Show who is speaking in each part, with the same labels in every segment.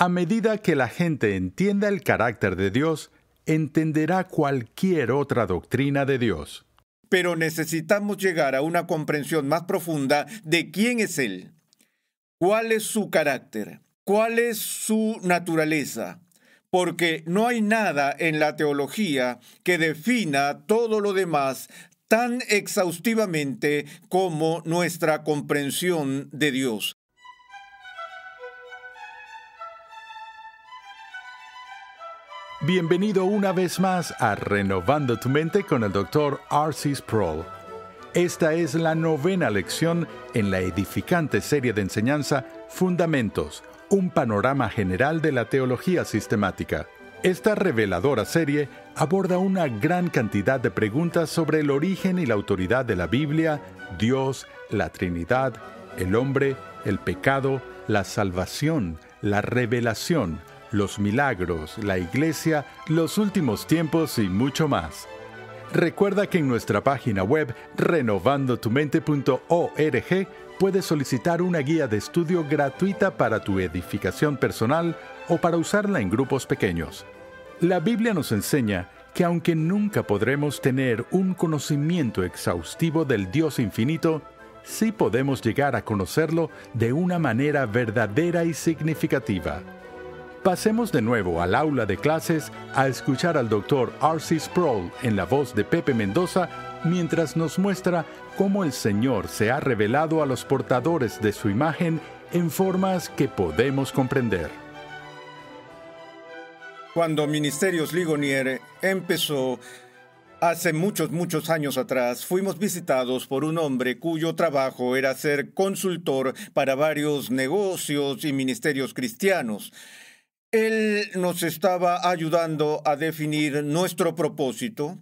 Speaker 1: A medida que la gente entienda el carácter de Dios, entenderá cualquier otra doctrina de Dios.
Speaker 2: Pero necesitamos llegar a una comprensión más profunda de quién es Él, cuál es su carácter, cuál es su naturaleza, porque no hay nada en la teología que defina todo lo demás tan exhaustivamente como nuestra comprensión de Dios.
Speaker 1: Bienvenido una vez más a Renovando tu Mente con el Dr. R.C. Sproul. Esta es la novena lección en la edificante serie de enseñanza Fundamentos, un panorama general de la teología sistemática. Esta reveladora serie aborda una gran cantidad de preguntas sobre el origen y la autoridad de la Biblia, Dios, la Trinidad, el hombre, el pecado, la salvación, la revelación, los milagros, la iglesia, los últimos tiempos y mucho más. Recuerda que en nuestra página web renovandotumente.org puedes solicitar una guía de estudio gratuita para tu edificación personal o para usarla en grupos pequeños. La Biblia nos enseña que aunque nunca podremos tener un conocimiento exhaustivo del Dios infinito, sí podemos llegar a conocerlo de una manera verdadera y significativa. Pasemos de nuevo al aula de clases a escuchar al Dr. R.C. Sproul en la voz de Pepe Mendoza mientras nos muestra cómo el Señor se ha revelado a los portadores de su imagen en formas que podemos comprender.
Speaker 2: Cuando Ministerios Ligonier empezó Hace muchos, muchos años atrás fuimos visitados por un hombre cuyo trabajo era ser consultor para varios negocios y ministerios cristianos. Él nos estaba ayudando a definir nuestro propósito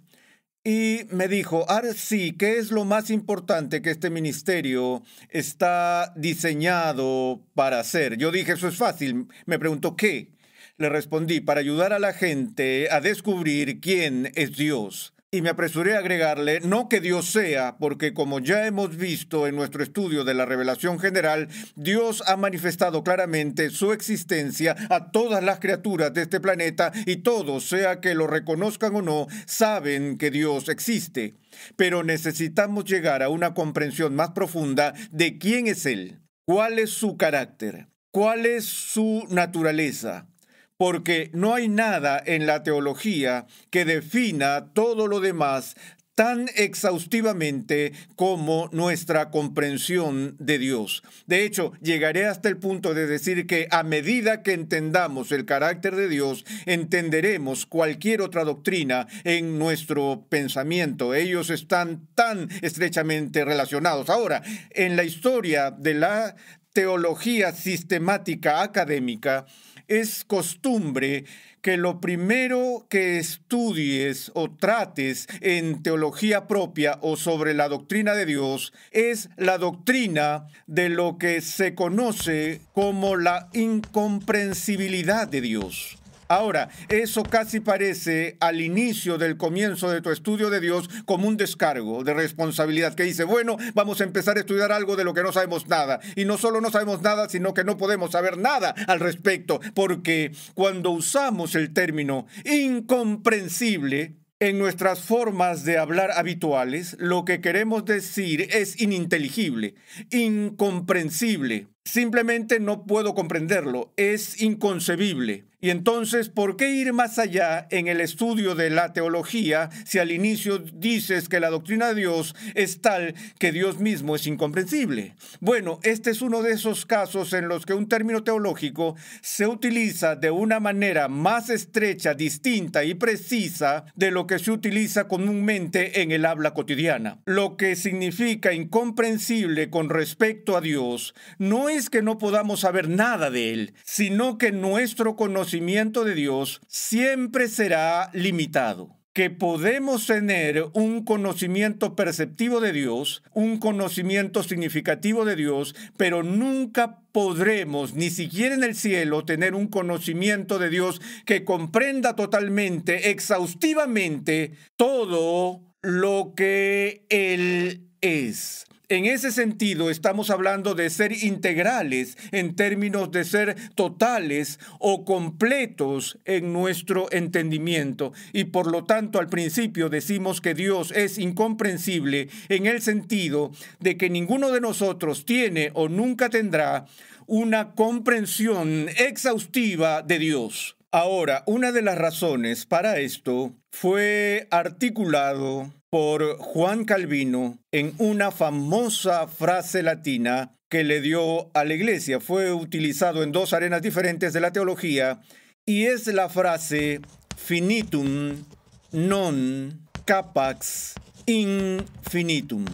Speaker 2: y me dijo, sí, ¿qué es lo más importante que este ministerio está diseñado para hacer? Yo dije, eso es fácil. Me preguntó, ¿qué? Le respondí, para ayudar a la gente a descubrir quién es Dios. Y me apresuré a agregarle, no que Dios sea, porque como ya hemos visto en nuestro estudio de la revelación general, Dios ha manifestado claramente su existencia a todas las criaturas de este planeta y todos, sea que lo reconozcan o no, saben que Dios existe. Pero necesitamos llegar a una comprensión más profunda de quién es Él, cuál es su carácter, cuál es su naturaleza porque no hay nada en la teología que defina todo lo demás tan exhaustivamente como nuestra comprensión de Dios. De hecho, llegaré hasta el punto de decir que a medida que entendamos el carácter de Dios, entenderemos cualquier otra doctrina en nuestro pensamiento. Ellos están tan estrechamente relacionados. Ahora, en la historia de la teología sistemática académica, es costumbre que lo primero que estudies o trates en teología propia o sobre la doctrina de Dios es la doctrina de lo que se conoce como la incomprensibilidad de Dios. Ahora, eso casi parece al inicio del comienzo de tu estudio de Dios como un descargo de responsabilidad que dice, bueno, vamos a empezar a estudiar algo de lo que no sabemos nada. Y no solo no sabemos nada, sino que no podemos saber nada al respecto, porque cuando usamos el término incomprensible, en nuestras formas de hablar habituales, lo que queremos decir es ininteligible, incomprensible. Simplemente no puedo comprenderlo, es inconcebible. Y entonces, ¿por qué ir más allá en el estudio de la teología si al inicio dices que la doctrina de Dios es tal que Dios mismo es incomprensible? Bueno, este es uno de esos casos en los que un término teológico se utiliza de una manera más estrecha, distinta y precisa de lo que se utiliza comúnmente en el habla cotidiana. Lo que significa incomprensible con respecto a Dios no es que no podamos saber nada de Él, sino que nuestro conocimiento conocimiento de Dios siempre será limitado que podemos tener un conocimiento perceptivo de Dios, un conocimiento significativo de Dios, pero nunca podremos, ni siquiera en el cielo, tener un conocimiento de Dios que comprenda totalmente, exhaustivamente, todo lo que Él es. En ese sentido, estamos hablando de ser integrales en términos de ser totales o completos en nuestro entendimiento. Y por lo tanto, al principio decimos que Dios es incomprensible en el sentido de que ninguno de nosotros tiene o nunca tendrá una comprensión exhaustiva de Dios. Ahora, una de las razones para esto fue articulado por Juan Calvino en una famosa frase latina que le dio a la iglesia. Fue utilizado en dos arenas diferentes de la teología y es la frase finitum non capax infinitum.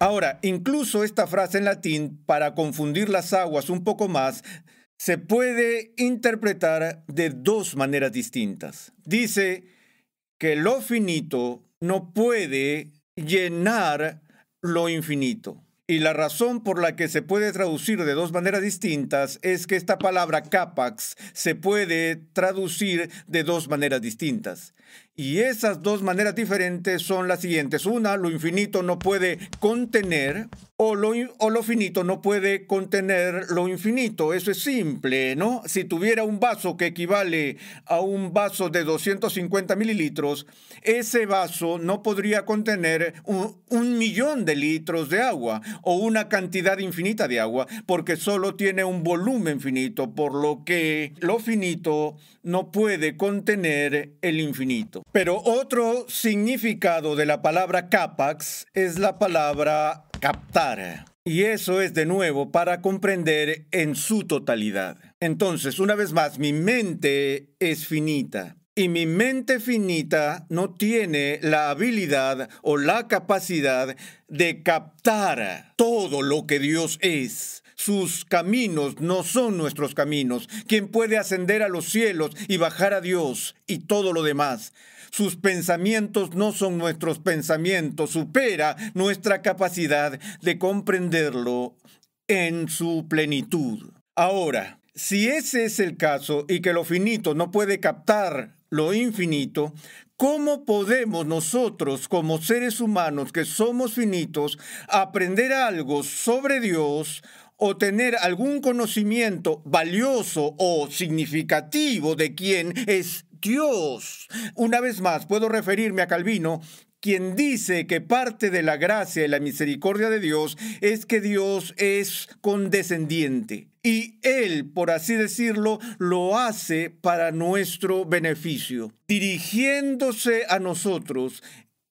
Speaker 2: Ahora, incluso esta frase en latín, para confundir las aguas un poco más, se puede interpretar de dos maneras distintas. Dice que lo finito no puede llenar lo infinito. Y la razón por la que se puede traducir de dos maneras distintas es que esta palabra capax se puede traducir de dos maneras distintas. Y esas dos maneras diferentes son las siguientes. Una, lo infinito no puede contener o lo, o lo, finito no puede contener lo infinito. Eso es simple, ¿no? Si tuviera un vaso que equivale a un vaso de 250 mililitros, ese vaso no podría contener un, un millón de litros de agua o una cantidad infinita de agua, porque solo tiene un volumen finito, por lo que lo finito no puede contener el infinito. Pero otro significado de la palabra capax es la palabra captar. Y eso es de nuevo para comprender en su totalidad. Entonces, una vez más, mi mente es finita. Y mi mente finita no tiene la habilidad o la capacidad de captar todo lo que Dios es. Sus caminos no son nuestros caminos. Quien puede ascender a los cielos y bajar a Dios y todo lo demás. Sus pensamientos no son nuestros pensamientos. Supera nuestra capacidad de comprenderlo en su plenitud. Ahora, si ese es el caso y que lo finito no puede captar lo infinito, ¿cómo podemos nosotros como seres humanos que somos finitos aprender algo sobre Dios o tener algún conocimiento valioso o significativo de quién es Dios. Una vez más, puedo referirme a Calvino, quien dice que parte de la gracia y la misericordia de Dios es que Dios es condescendiente. Y Él, por así decirlo, lo hace para nuestro beneficio, dirigiéndose a nosotros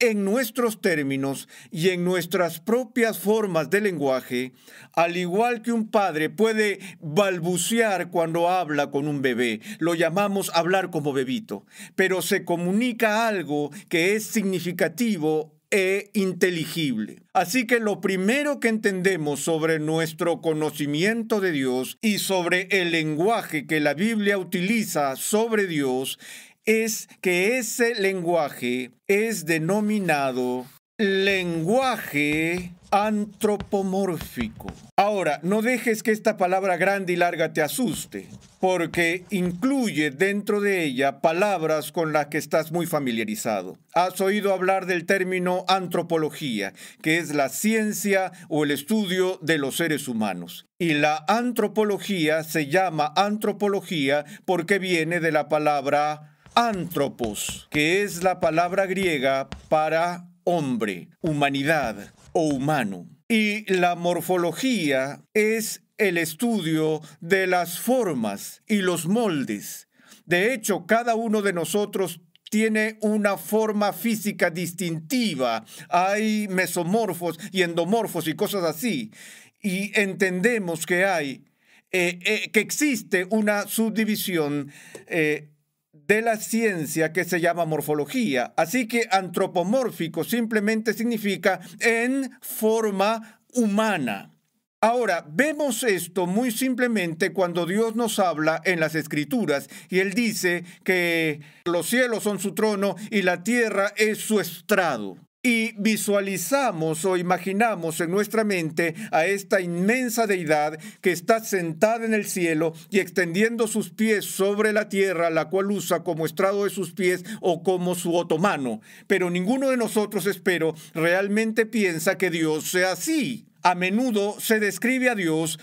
Speaker 2: en nuestros términos y en nuestras propias formas de lenguaje, al igual que un padre puede balbucear cuando habla con un bebé, lo llamamos hablar como bebito, pero se comunica algo que es significativo e inteligible. Así que lo primero que entendemos sobre nuestro conocimiento de Dios y sobre el lenguaje que la Biblia utiliza sobre Dios es que ese lenguaje es denominado lenguaje antropomórfico. Ahora, no dejes que esta palabra grande y larga te asuste, porque incluye dentro de ella palabras con las que estás muy familiarizado. Has oído hablar del término antropología, que es la ciencia o el estudio de los seres humanos. Y la antropología se llama antropología porque viene de la palabra Antropos, que es la palabra griega para hombre, humanidad o humano. Y la morfología es el estudio de las formas y los moldes. De hecho, cada uno de nosotros tiene una forma física distintiva. Hay mesomorfos y endomorfos y cosas así. Y entendemos que hay, eh, eh, que existe una subdivisión eh, de la ciencia que se llama morfología. Así que antropomórfico simplemente significa en forma humana. Ahora, vemos esto muy simplemente cuando Dios nos habla en las escrituras y Él dice que los cielos son su trono y la tierra es su estrado y visualizamos o imaginamos en nuestra mente a esta inmensa deidad que está sentada en el cielo y extendiendo sus pies sobre la tierra, la cual usa como estrado de sus pies o como su otomano. Pero ninguno de nosotros, espero, realmente piensa que Dios sea así. a menudo se describe a Dios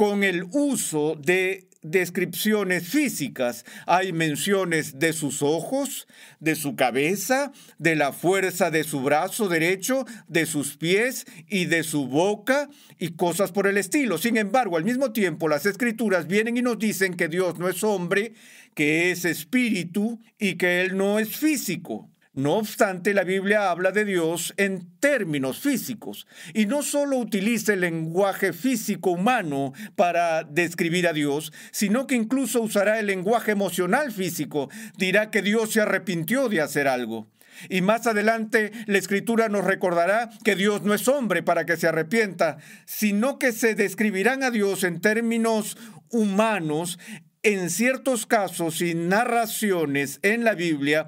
Speaker 2: con el uso de descripciones físicas. Hay menciones de sus ojos, de su cabeza, de la fuerza de su brazo derecho, de sus pies y de su boca y cosas por el estilo. Sin embargo, al mismo tiempo, las escrituras vienen y nos dicen que Dios no es hombre, que es espíritu y que Él no es físico. No obstante, la Biblia habla de Dios en términos físicos y no solo utiliza el lenguaje físico humano para describir a Dios, sino que incluso usará el lenguaje emocional físico. Dirá que Dios se arrepintió de hacer algo. Y más adelante la escritura nos recordará que Dios no es hombre para que se arrepienta, sino que se describirán a Dios en términos humanos en ciertos casos y narraciones en la Biblia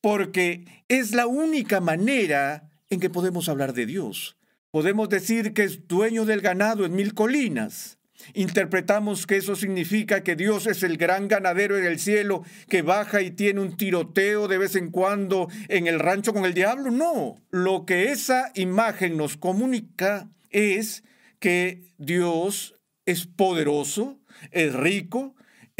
Speaker 2: porque es la única manera en que podemos hablar de Dios. Podemos decir que es dueño del ganado en mil colinas. Interpretamos que eso significa que Dios es el gran ganadero en el cielo que baja y tiene un tiroteo de vez en cuando en el rancho con el diablo. No, lo que esa imagen nos comunica es que Dios es poderoso, es rico,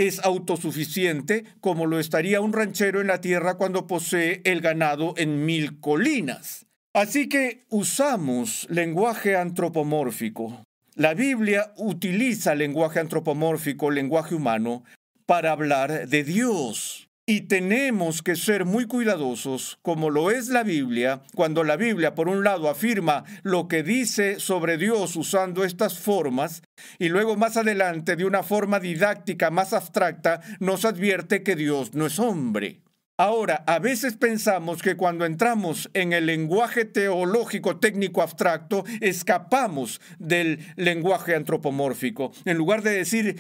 Speaker 2: es autosuficiente como lo estaría un ranchero en la tierra cuando posee el ganado en mil colinas. Así que usamos lenguaje antropomórfico. La Biblia utiliza lenguaje antropomórfico, lenguaje humano, para hablar de Dios. Y tenemos que ser muy cuidadosos, como lo es la Biblia, cuando la Biblia, por un lado, afirma lo que dice sobre Dios usando estas formas, y luego más adelante, de una forma didáctica más abstracta, nos advierte que Dios no es hombre. Ahora, a veces pensamos que cuando entramos en el lenguaje teológico técnico abstracto, escapamos del lenguaje antropomórfico. En lugar de decir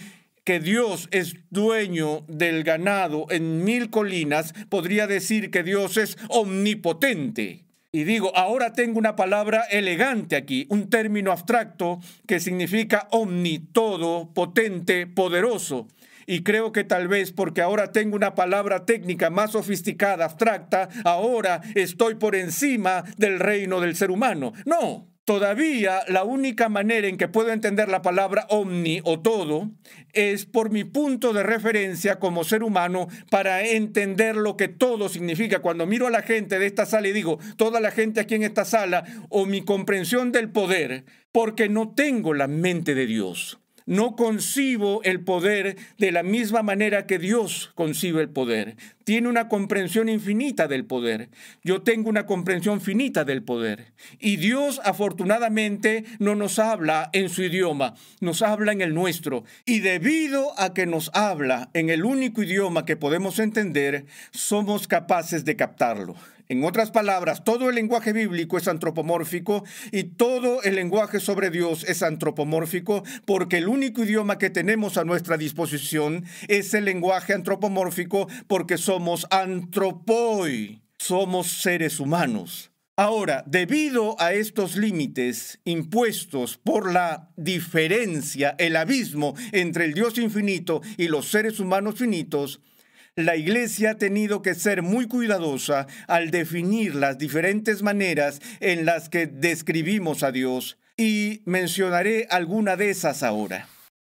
Speaker 2: que Dios es dueño del ganado en mil colinas, podría decir que Dios es omnipotente. Y digo, ahora tengo una palabra elegante aquí, un término abstracto que significa omni, todo, potente, poderoso. Y creo que tal vez porque ahora tengo una palabra técnica más sofisticada, abstracta, ahora estoy por encima del reino del ser humano. No, Todavía la única manera en que puedo entender la palabra omni o todo es por mi punto de referencia como ser humano para entender lo que todo significa. Cuando miro a la gente de esta sala y digo, toda la gente aquí en esta sala, o mi comprensión del poder, porque no tengo la mente de Dios. No concibo el poder de la misma manera que Dios concibe el poder. Tiene una comprensión infinita del poder. Yo tengo una comprensión finita del poder. Y Dios afortunadamente no nos habla en su idioma, nos habla en el nuestro. Y debido a que nos habla en el único idioma que podemos entender, somos capaces de captarlo. En otras palabras, todo el lenguaje bíblico es antropomórfico y todo el lenguaje sobre Dios es antropomórfico porque el único idioma que tenemos a nuestra disposición es el lenguaje antropomórfico porque somos antropoi, somos seres humanos. Ahora, debido a estos límites impuestos por la diferencia, el abismo entre el Dios infinito y los seres humanos finitos, la Iglesia ha tenido que ser muy cuidadosa al definir las diferentes maneras en las que describimos a Dios y mencionaré alguna de esas ahora.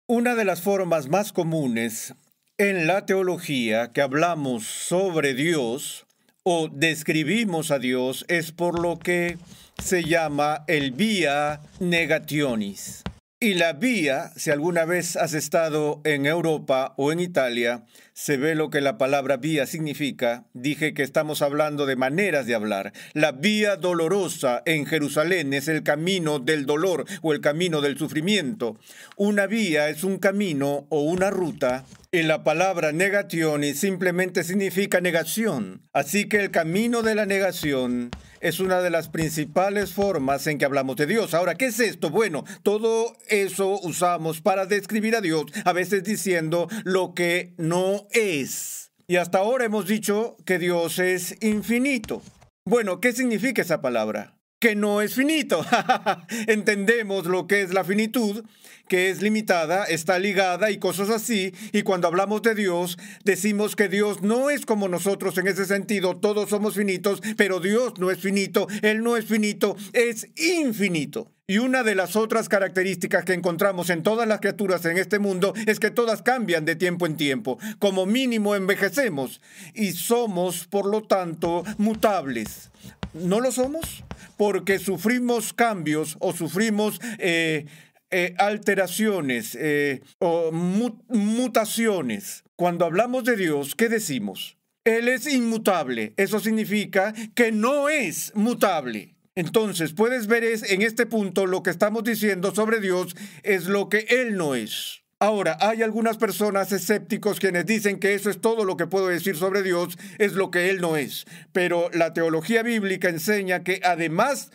Speaker 2: Una de las formas más comunes en la teología que hablamos sobre Dios o describimos a Dios es por lo que se llama el vía negationis. Y la vía, si alguna vez has estado en Europa o en Italia, se ve lo que la palabra vía significa. Dije que estamos hablando de maneras de hablar. La vía dolorosa en Jerusalén es el camino del dolor o el camino del sufrimiento. Una vía es un camino o una ruta y la palabra negación simplemente significa negación. Así que el camino de la negación es una de las principales formas en que hablamos de Dios. Ahora, ¿qué es esto? Bueno, todo eso usamos para describir a Dios, a veces diciendo lo que no es. Y hasta ahora hemos dicho que Dios es infinito. Bueno, ¿qué significa esa palabra? Que no es finito. Entendemos lo que es la finitud, que es limitada, está ligada y cosas así. Y cuando hablamos de Dios, decimos que Dios no es como nosotros en ese sentido. Todos somos finitos, pero Dios no es finito. Él no es finito, es infinito. Y una de las otras características que encontramos en todas las criaturas en este mundo es que todas cambian de tiempo en tiempo. Como mínimo envejecemos y somos, por lo tanto, mutables. ¿No lo somos? Porque sufrimos cambios o sufrimos eh, eh, alteraciones eh, o mutaciones. Cuando hablamos de Dios, ¿qué decimos? Él es inmutable. Eso significa que no es mutable. Entonces, puedes ver en este punto lo que estamos diciendo sobre Dios es lo que Él no es. Ahora, hay algunas personas escépticos quienes dicen que eso es todo lo que puedo decir sobre Dios, es lo que Él no es. Pero la teología bíblica enseña que además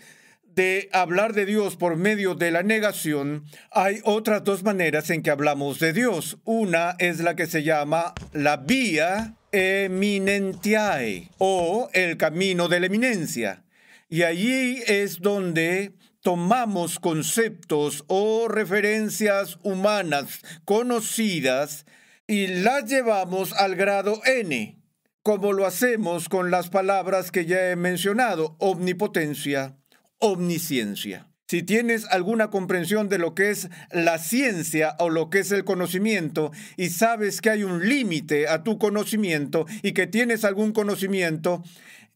Speaker 2: de hablar de Dios por medio de la negación, hay otras dos maneras en que hablamos de Dios. Una es la que se llama la vía eminentiae o el camino de la eminencia. Y allí es donde tomamos conceptos o referencias humanas conocidas y las llevamos al grado N, como lo hacemos con las palabras que ya he mencionado, omnipotencia, omnisciencia. Si tienes alguna comprensión de lo que es la ciencia o lo que es el conocimiento y sabes que hay un límite a tu conocimiento y que tienes algún conocimiento,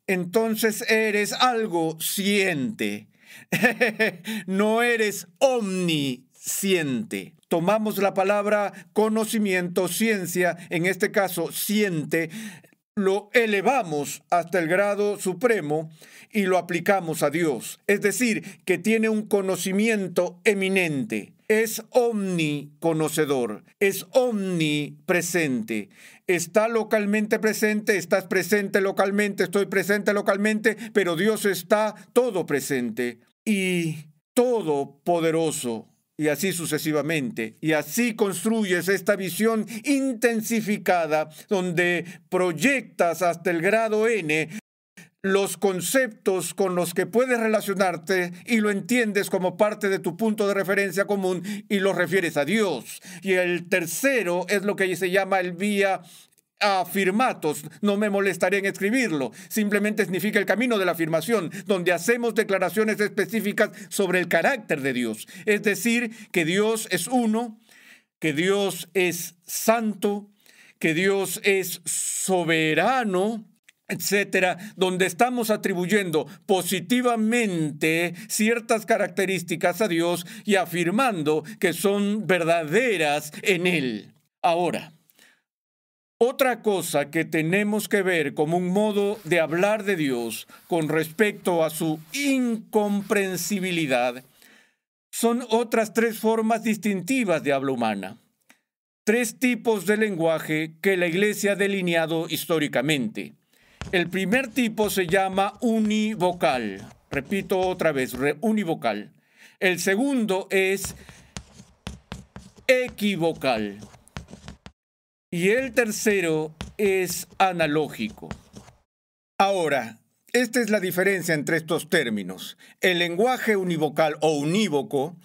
Speaker 2: entonces eres algo siente. no eres omnisciente. Tomamos la palabra conocimiento, ciencia, en este caso siente, lo elevamos hasta el grado supremo y lo aplicamos a Dios. Es decir, que tiene un conocimiento eminente. Es omniconocedor, es omnipresente. Está localmente presente, estás presente localmente, estoy presente localmente, pero Dios está todo presente y todopoderoso y así sucesivamente. Y así construyes esta visión intensificada donde proyectas hasta el grado N los conceptos con los que puedes relacionarte y lo entiendes como parte de tu punto de referencia común y lo refieres a Dios. Y el tercero es lo que se llama el vía afirmatos, no me molestaré en escribirlo, simplemente significa el camino de la afirmación, donde hacemos declaraciones específicas sobre el carácter de Dios, es decir, que Dios es uno, que Dios es santo, que Dios es soberano, etcétera, donde estamos atribuyendo positivamente ciertas características a Dios y afirmando que son verdaderas en Él. Ahora, otra cosa que tenemos que ver como un modo de hablar de Dios con respecto a su incomprensibilidad son otras tres formas distintivas de habla humana. Tres tipos de lenguaje que la Iglesia ha delineado históricamente. El primer tipo se llama univocal. Repito otra vez, univocal. El segundo es equivocal. Y el tercero es analógico. Ahora, esta es la diferencia entre estos términos. El lenguaje univocal o unívoco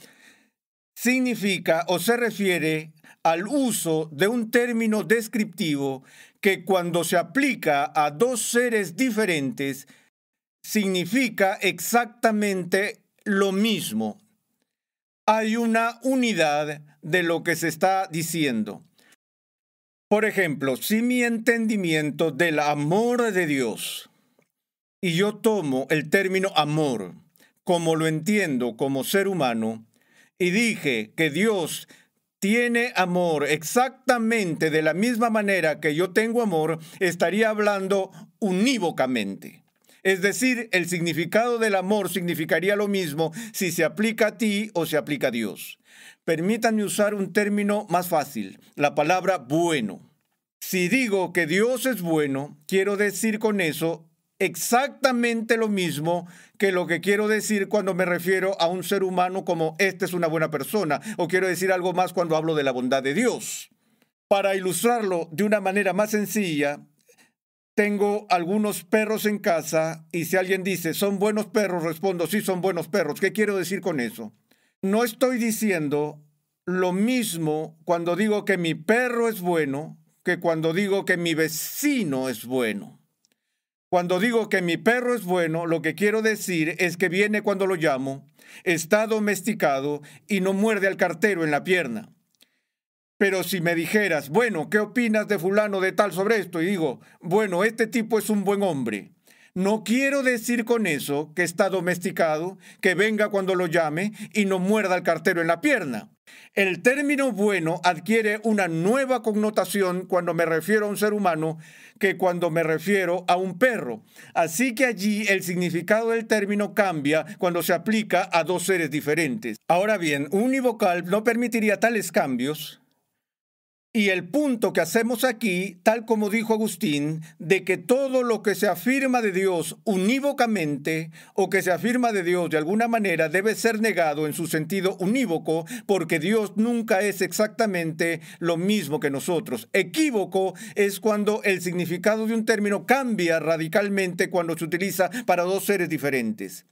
Speaker 2: significa o se refiere al uso de un término descriptivo que cuando se aplica a dos seres diferentes significa exactamente lo mismo. Hay una unidad de lo que se está diciendo. Por ejemplo, si mi entendimiento del amor de Dios, y yo tomo el término amor como lo entiendo como ser humano, y dije que Dios tiene amor exactamente de la misma manera que yo tengo amor, estaría hablando unívocamente. Es decir, el significado del amor significaría lo mismo si se aplica a ti o se aplica a Dios. Permítanme usar un término más fácil, la palabra bueno. Si digo que Dios es bueno, quiero decir con eso exactamente lo mismo que lo que quiero decir cuando me refiero a un ser humano como este es una buena persona, o quiero decir algo más cuando hablo de la bondad de Dios. Para ilustrarlo de una manera más sencilla, tengo algunos perros en casa y si alguien dice, son buenos perros, respondo, sí, son buenos perros. ¿Qué quiero decir con eso? No estoy diciendo lo mismo cuando digo que mi perro es bueno que cuando digo que mi vecino es bueno. Cuando digo que mi perro es bueno, lo que quiero decir es que viene cuando lo llamo, está domesticado y no muerde al cartero en la pierna. Pero si me dijeras, bueno, ¿qué opinas de fulano de tal sobre esto? Y digo, bueno, este tipo es un buen hombre. No quiero decir con eso que está domesticado, que venga cuando lo llame y no muerda al cartero en la pierna. El término bueno adquiere una nueva connotación cuando me refiero a un ser humano que cuando me refiero a un perro. Así que allí el significado del término cambia cuando se aplica a dos seres diferentes. Ahora bien, univocal no permitiría tales cambios y el punto que hacemos aquí, tal como dijo Agustín, de que todo lo que se afirma de Dios unívocamente o que se afirma de Dios de alguna manera debe ser negado en su sentido unívoco porque Dios nunca es exactamente lo mismo que nosotros. Equívoco es cuando el significado de un término cambia radicalmente cuando se utiliza para dos seres diferentes.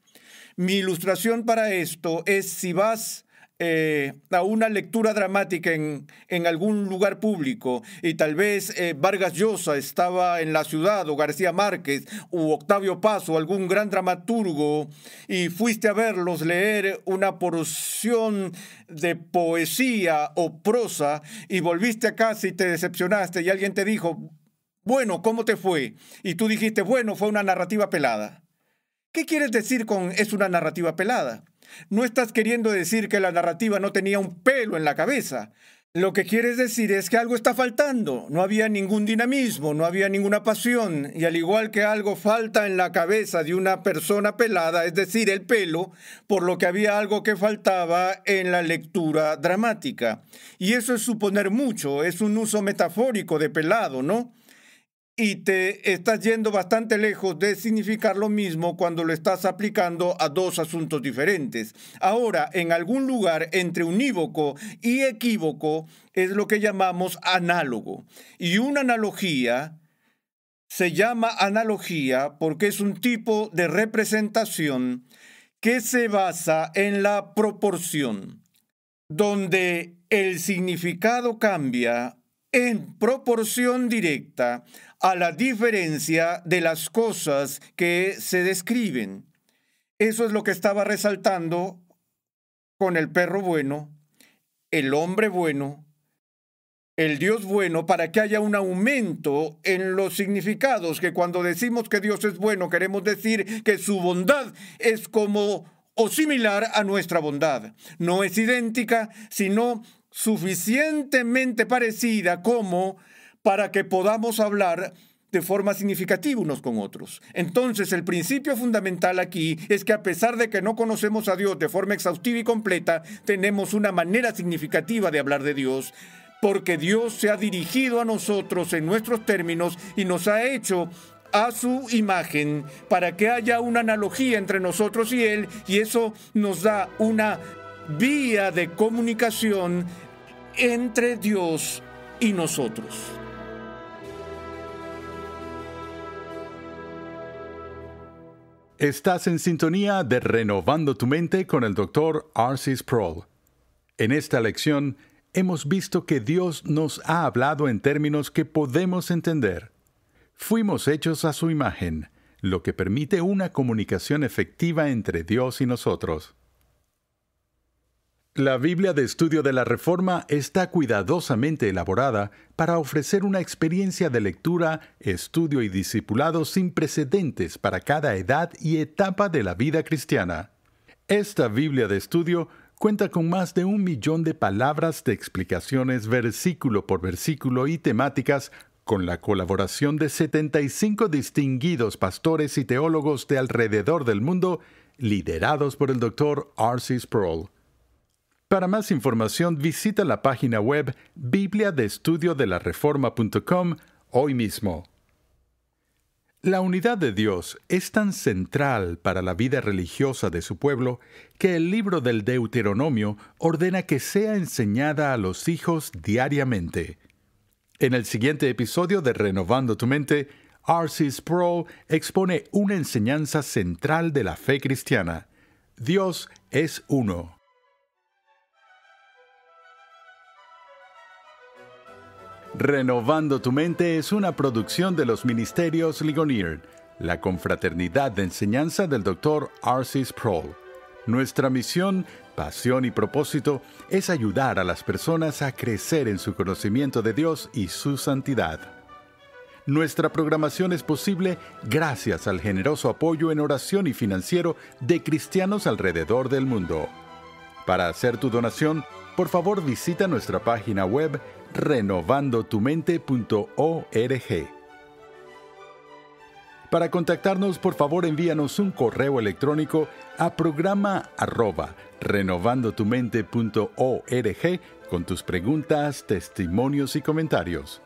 Speaker 2: Mi ilustración para esto es si vas eh, a una lectura dramática en, en, algún lugar público y tal vez eh, Vargas Llosa estaba en la ciudad o García Márquez u Octavio Paz o algún gran dramaturgo y fuiste a verlos leer una porción de poesía o prosa y volviste a casa y te decepcionaste y alguien te dijo, bueno, ¿cómo te fue? Y tú dijiste, bueno, fue una narrativa pelada. ¿Qué quieres decir con es una narrativa pelada? No estás queriendo decir que la narrativa no tenía un pelo en la cabeza. Lo que quieres decir es que algo está faltando. No había ningún dinamismo, no había ninguna pasión. Y al igual que algo falta en la cabeza de una persona pelada, es decir, el pelo, por lo que había algo que faltaba en la lectura dramática. Y eso es suponer mucho, es un uso metafórico de pelado, ¿no? Y te estás yendo bastante lejos de significar lo mismo cuando lo estás aplicando a dos asuntos diferentes. Ahora, en algún lugar entre unívoco y equívoco es lo que llamamos análogo. Y una analogía se llama analogía porque es un tipo de representación que se basa en la proporción, donde el significado cambia en proporción directa a la diferencia de las cosas que se describen. Eso es lo que estaba resaltando con el perro bueno, el hombre bueno, el Dios bueno, para que haya un aumento en los significados, que cuando decimos que Dios es bueno, queremos decir que su bondad es como o similar a nuestra bondad. No es idéntica, sino suficientemente parecida como para que podamos hablar de forma significativa unos con otros. Entonces, el principio fundamental aquí es que a pesar de que no conocemos a Dios de forma exhaustiva y completa, tenemos una manera significativa de hablar de Dios, porque Dios se ha dirigido a nosotros en nuestros términos y nos ha hecho a su imagen para que haya una analogía entre nosotros y Él, y eso nos da una vía de comunicación entre Dios y nosotros.
Speaker 1: Estás en sintonía de Renovando tu Mente con el Dr. Arcis Sproul. En esta lección hemos visto que Dios nos ha hablado en términos que podemos entender. Fuimos hechos a su imagen, lo que permite una comunicación efectiva entre Dios y nosotros. La Biblia de Estudio de la Reforma está cuidadosamente elaborada para ofrecer una experiencia de lectura, estudio y discipulado sin precedentes para cada edad y etapa de la vida cristiana. Esta Biblia de Estudio cuenta con más de un millón de palabras de explicaciones versículo por versículo y temáticas con la colaboración de 75 distinguidos pastores y teólogos de alrededor del mundo, liderados por el Dr. R.C. Sproul. Para más información visita la página web bibliadeestudiodelareforma.com hoy mismo. La unidad de Dios es tan central para la vida religiosa de su pueblo que el libro del Deuteronomio ordena que sea enseñada a los hijos diariamente. En el siguiente episodio de Renovando tu Mente, R.C. Sproul expone una enseñanza central de la fe cristiana. Dios es uno. Renovando tu mente es una producción de los Ministerios Ligonier, la confraternidad de enseñanza del Dr. R.C. Sproul. Nuestra misión, pasión y propósito es ayudar a las personas a crecer en su conocimiento de Dios y su santidad. Nuestra programación es posible gracias al generoso apoyo en oración y financiero de cristianos alrededor del mundo. Para hacer tu donación, por favor visita nuestra página web renovandotumente.org. Para contactarnos, por favor envíanos un correo electrónico a programa arroba renovandotumente.org con tus preguntas, testimonios y comentarios.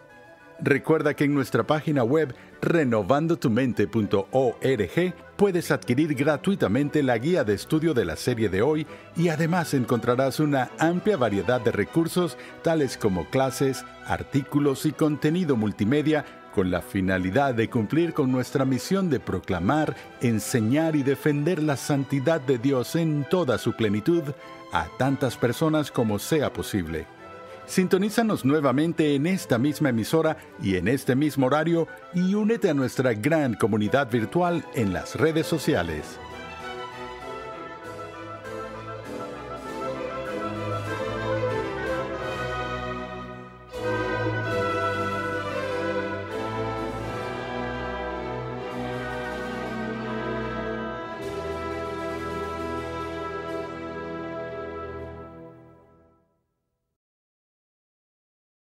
Speaker 1: Recuerda que en nuestra página web renovandotumente.org puedes adquirir gratuitamente la guía de estudio de la serie de hoy y además encontrarás una amplia variedad de recursos tales como clases, artículos y contenido multimedia con la finalidad de cumplir con nuestra misión de proclamar, enseñar y defender la santidad de Dios en toda su plenitud a tantas personas como sea posible. Sintonízanos nuevamente en esta misma emisora y en este mismo horario y únete a nuestra gran comunidad virtual en las redes sociales.